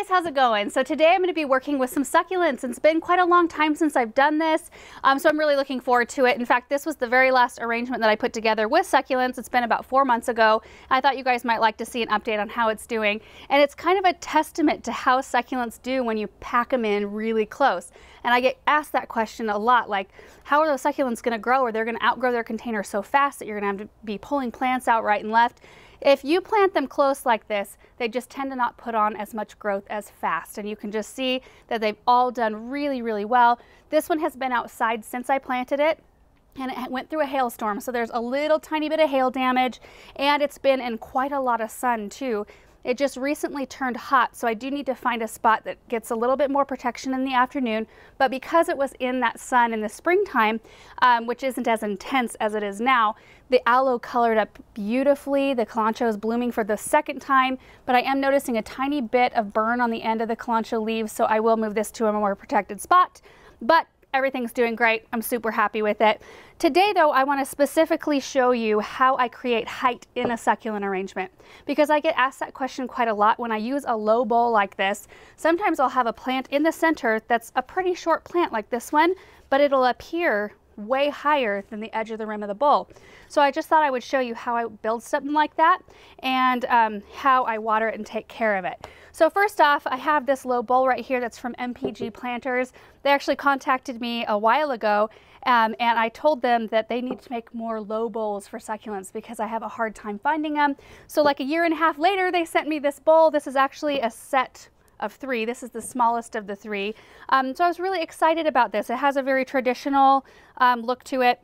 guys, how's it going? So today I'm going to be working with some succulents. It's been quite a long time since I've done this, um, so I'm really looking forward to it. In fact, this was the very last arrangement that I put together with succulents. It's been about four months ago. I thought you guys might like to see an update on how it's doing. And it's kind of a testament to how succulents do when you pack them in really close. And I get asked that question a lot, like, how are those succulents going to grow Are they're going to outgrow their container so fast that you're going to have to be pulling plants out right and left? If you plant them close like this, they just tend to not put on as much growth as fast. And you can just see that they've all done really, really well. This one has been outside since I planted it and it went through a hailstorm. So there's a little tiny bit of hail damage and it's been in quite a lot of sun too. It just recently turned hot, so I do need to find a spot that gets a little bit more protection in the afternoon. But because it was in that sun in the springtime, um, which isn't as intense as it is now, the aloe colored up beautifully. The kalanchoe is blooming for the second time, but I am noticing a tiny bit of burn on the end of the kalanchoe leaves, so I will move this to a more protected spot. But Everything's doing great. I'm super happy with it. Today though, I wanna specifically show you how I create height in a succulent arrangement because I get asked that question quite a lot when I use a low bowl like this. Sometimes I'll have a plant in the center that's a pretty short plant like this one, but it'll appear way higher than the edge of the rim of the bowl. So I just thought I would show you how I build something like that and um, how I water it and take care of it. So first off, I have this low bowl right here that's from MPG Planters. They actually contacted me a while ago um, and I told them that they need to make more low bowls for succulents because I have a hard time finding them. So like a year and a half later, they sent me this bowl. This is actually a set of three. This is the smallest of the three. Um, so I was really excited about this. It has a very traditional um, look to it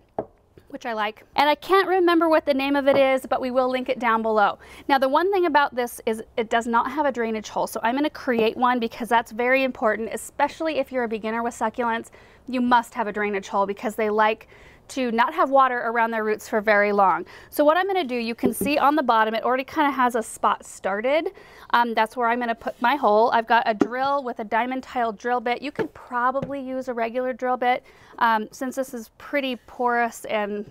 which I like. And I can't remember what the name of it is, but we will link it down below. Now, the one thing about this is it does not have a drainage hole. So I'm gonna create one because that's very important, especially if you're a beginner with succulents, you must have a drainage hole because they like to not have water around their roots for very long. So what I'm going to do, you can see on the bottom, it already kind of has a spot started. Um, that's where I'm going to put my hole. I've got a drill with a diamond tile drill bit. You could probably use a regular drill bit um, since this is pretty porous and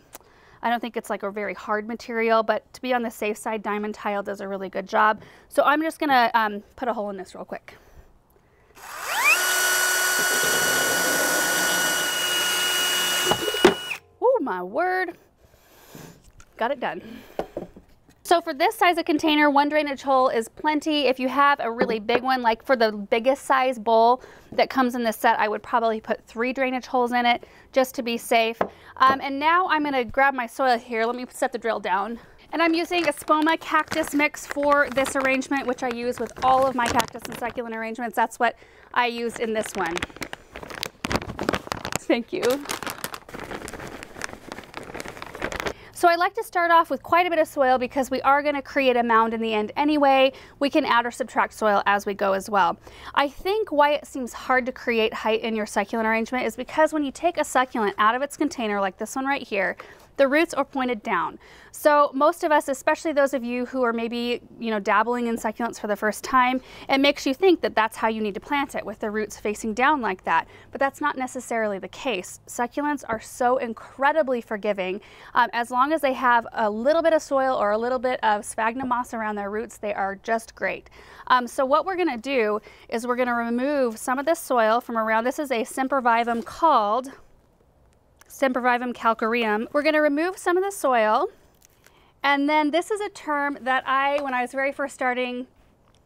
I don't think it's like a very hard material, but to be on the safe side, diamond tile does a really good job. So I'm just going to um, put a hole in this real quick. My word. Got it done. So for this size of container, one drainage hole is plenty. If you have a really big one, like for the biggest size bowl that comes in this set, I would probably put three drainage holes in it just to be safe. Um, and now I'm gonna grab my soil here. Let me set the drill down. And I'm using a Espoma cactus mix for this arrangement, which I use with all of my cactus and succulent arrangements. That's what I used in this one. Thank you. So I like to start off with quite a bit of soil because we are going to create a mound in the end anyway. We can add or subtract soil as we go as well. I think why it seems hard to create height in your succulent arrangement is because when you take a succulent out of its container like this one right here, the roots are pointed down. So most of us, especially those of you who are maybe, you know, dabbling in succulents for the first time, it makes you think that that's how you need to plant it with the roots facing down like that. But that's not necessarily the case. Succulents are so incredibly forgiving. Um, as long as they have a little bit of soil or a little bit of sphagnum moss around their roots, they are just great. Um, so what we're gonna do is we're gonna remove some of this soil from around, this is a sempervivum called Sempervivum calcareum. We're gonna remove some of the soil. And then this is a term that I, when I was very first starting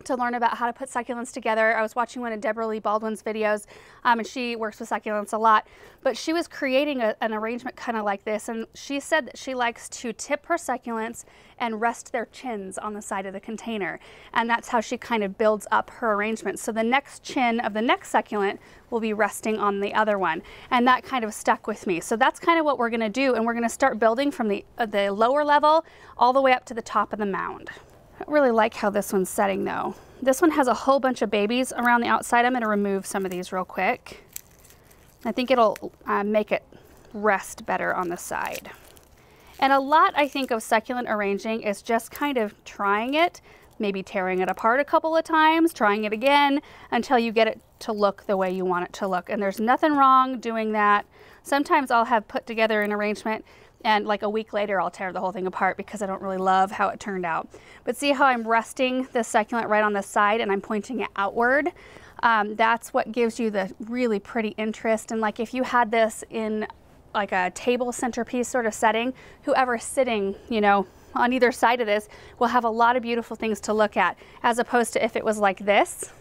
to learn about how to put succulents together. I was watching one of Debra Lee Baldwin's videos, um, and she works with succulents a lot. But she was creating a, an arrangement kind of like this, and she said that she likes to tip her succulents and rest their chins on the side of the container. And that's how she kind of builds up her arrangement. So the next chin of the next succulent will be resting on the other one. And that kind of stuck with me. So that's kind of what we're gonna do, and we're gonna start building from the, uh, the lower level all the way up to the top of the mound. I really like how this one's setting though. This one has a whole bunch of babies around the outside. I'm going to remove some of these real quick. I think it'll uh, make it rest better on the side. And a lot I think of succulent arranging is just kind of trying it, maybe tearing it apart a couple of times, trying it again until you get it to look the way you want it to look. And there's nothing wrong doing that. Sometimes I'll have put together an arrangement and like a week later I'll tear the whole thing apart because I don't really love how it turned out. But see how I'm resting the succulent right on the side and I'm pointing it outward? Um, that's what gives you the really pretty interest. And like if you had this in like a table centerpiece sort of setting, whoever's sitting, you know, on either side of this will have a lot of beautiful things to look at as opposed to if it was like this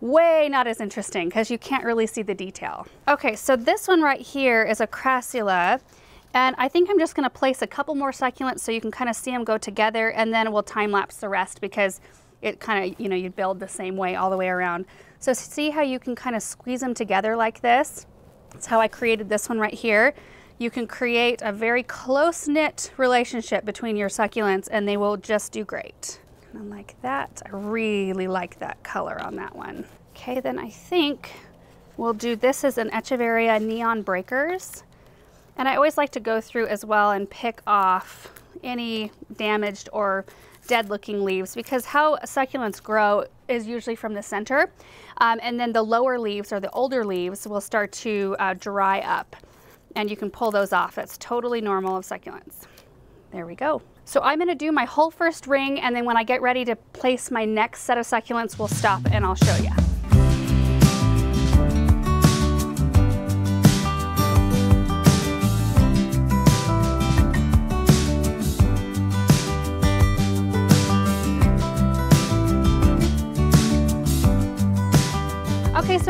way not as interesting because you can't really see the detail. Okay, so this one right here is a crassula. And I think I'm just gonna place a couple more succulents so you can kind of see them go together and then we'll time lapse the rest because it kind of, you know, you build the same way all the way around. So see how you can kind of squeeze them together like this? That's how I created this one right here. You can create a very close-knit relationship between your succulents and they will just do great. And like that, I really like that color on that one. Okay, then I think we'll do this as an Echeveria Neon Breakers. And I always like to go through as well and pick off any damaged or dead looking leaves because how succulents grow is usually from the center. Um, and then the lower leaves or the older leaves will start to uh, dry up and you can pull those off. That's totally normal of succulents. There we go. So I'm gonna do my whole first ring and then when I get ready to place my next set of succulents, we'll stop and I'll show you.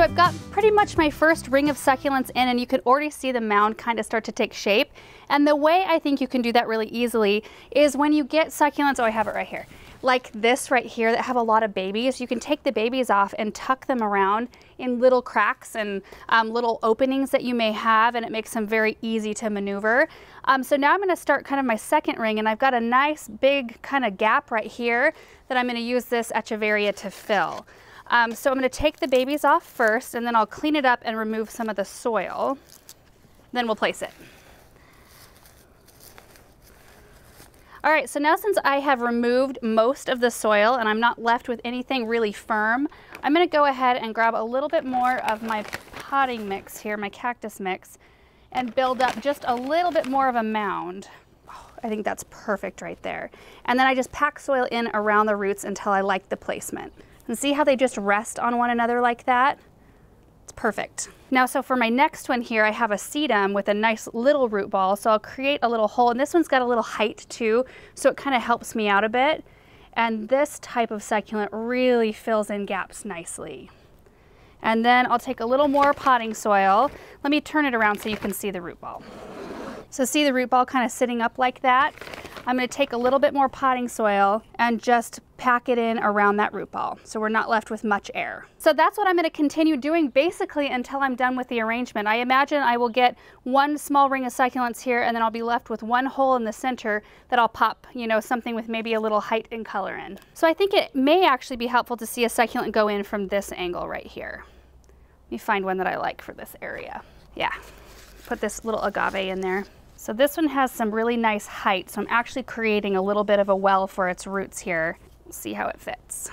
So I've got pretty much my first ring of succulents in and you can already see the mound kind of start to take shape. And the way I think you can do that really easily is when you get succulents, oh, I have it right here, like this right here that have a lot of babies, you can take the babies off and tuck them around in little cracks and um, little openings that you may have and it makes them very easy to maneuver. Um, so now I'm gonna start kind of my second ring and I've got a nice big kind of gap right here that I'm gonna use this Echeveria to fill. Um, so I'm going to take the babies off first and then I'll clean it up and remove some of the soil. Then we'll place it. All right, so now since I have removed most of the soil and I'm not left with anything really firm, I'm gonna go ahead and grab a little bit more of my potting mix here, my cactus mix, and build up just a little bit more of a mound. Oh, I think that's perfect right there. And then I just pack soil in around the roots until I like the placement. And see how they just rest on one another like that? It's perfect. Now, so for my next one here, I have a sedum with a nice little root ball. So I'll create a little hole, and this one's got a little height too, so it kind of helps me out a bit. And this type of succulent really fills in gaps nicely. And then I'll take a little more potting soil. Let me turn it around so you can see the root ball. So see the root ball kind of sitting up like that? I'm going to take a little bit more potting soil and just pack it in around that root ball so we're not left with much air. So that's what I'm going to continue doing basically until I'm done with the arrangement. I imagine I will get one small ring of succulents here and then I'll be left with one hole in the center that I'll pop, you know, something with maybe a little height and color in. So I think it may actually be helpful to see a succulent go in from this angle right here. Let me find one that I like for this area. Yeah, put this little agave in there. So this one has some really nice height. So I'm actually creating a little bit of a well for its roots here. We'll see how it fits.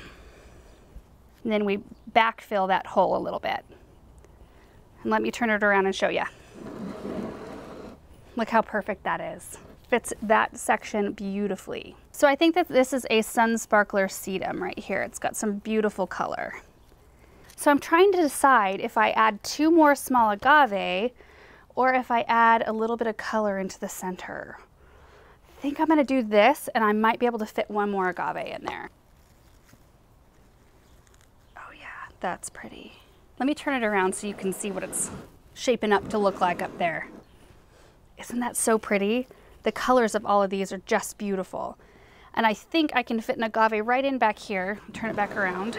And then we backfill that hole a little bit. And let me turn it around and show you. Look how perfect that is. Fits that section beautifully. So I think that this is a Sun Sparkler Sedum right here. It's got some beautiful color. So I'm trying to decide if I add two more small agave or if I add a little bit of color into the center. I think I'm gonna do this and I might be able to fit one more agave in there. Oh yeah, that's pretty. Let me turn it around so you can see what it's shaping up to look like up there. Isn't that so pretty? The colors of all of these are just beautiful. And I think I can fit an agave right in back here. Turn it back around.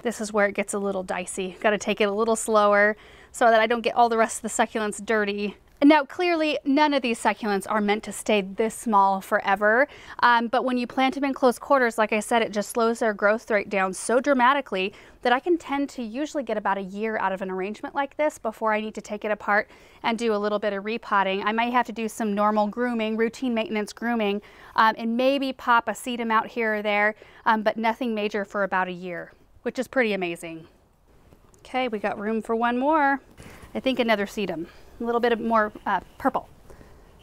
This is where it gets a little dicey. Got to take it a little slower so that I don't get all the rest of the succulents dirty. Now, clearly, none of these succulents are meant to stay this small forever, um, but when you plant them in close quarters, like I said, it just slows their growth rate down so dramatically that I can tend to usually get about a year out of an arrangement like this before I need to take it apart and do a little bit of repotting. I might have to do some normal grooming, routine maintenance grooming, um, and maybe pop a sedum out here or there, um, but nothing major for about a year, which is pretty amazing. Okay, we got room for one more. I think another sedum, a little bit of more uh, purple.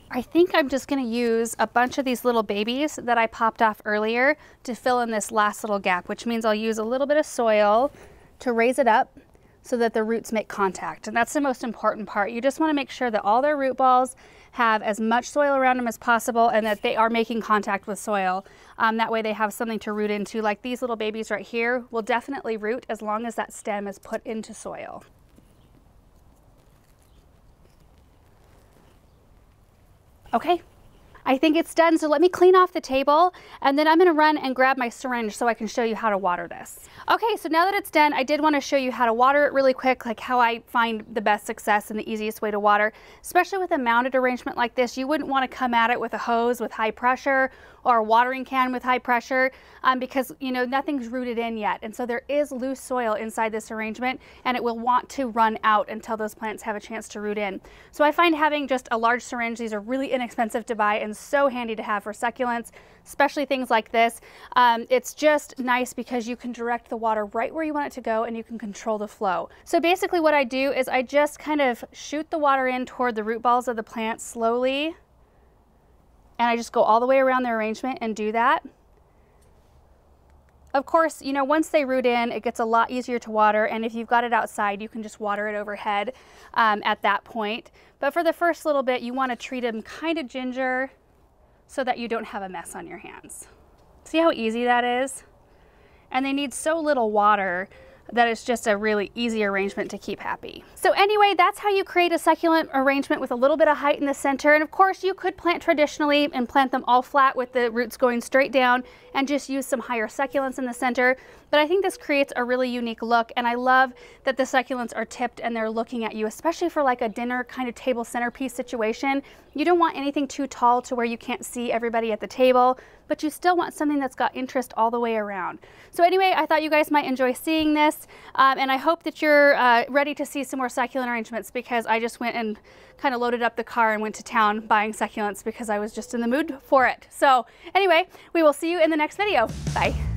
I think I'm just gonna use a bunch of these little babies that I popped off earlier to fill in this last little gap, which means I'll use a little bit of soil to raise it up so that the roots make contact. And that's the most important part. You just wanna make sure that all their root balls have as much soil around them as possible and that they are making contact with soil. Um, that way they have something to root into. Like these little babies right here will definitely root as long as that stem is put into soil. Okay, I think it's done. So let me clean off the table and then I'm gonna run and grab my syringe so I can show you how to water this. Okay, so now that it's done, I did wanna show you how to water it really quick, like how I find the best success and the easiest way to water. Especially with a mounted arrangement like this, you wouldn't wanna come at it with a hose with high pressure or a watering can with high pressure um, because you know nothing's rooted in yet. And so there is loose soil inside this arrangement and it will want to run out until those plants have a chance to root in. So I find having just a large syringe, these are really inexpensive to buy and so handy to have for succulents, especially things like this. Um, it's just nice because you can direct the water right where you want it to go and you can control the flow. So basically what I do is I just kind of shoot the water in toward the root balls of the plant slowly and I just go all the way around the arrangement and do that. Of course, you know, once they root in, it gets a lot easier to water. And if you've got it outside, you can just water it overhead um, at that point. But for the first little bit, you want to treat them kind of ginger so that you don't have a mess on your hands. See how easy that is? And they need so little water that it's just a really easy arrangement to keep happy. So anyway, that's how you create a succulent arrangement with a little bit of height in the center. And of course you could plant traditionally and plant them all flat with the roots going straight down and just use some higher succulents in the center. But I think this creates a really unique look. And I love that the succulents are tipped and they're looking at you, especially for like a dinner kind of table centerpiece situation. You don't want anything too tall to where you can't see everybody at the table, but you still want something that's got interest all the way around. So anyway, I thought you guys might enjoy seeing this. Um, and I hope that you're uh, ready to see some more succulent arrangements because I just went and kind of loaded up the car and went to town buying succulents because I was just in the mood for it. So anyway, we will see you in the next video. Bye.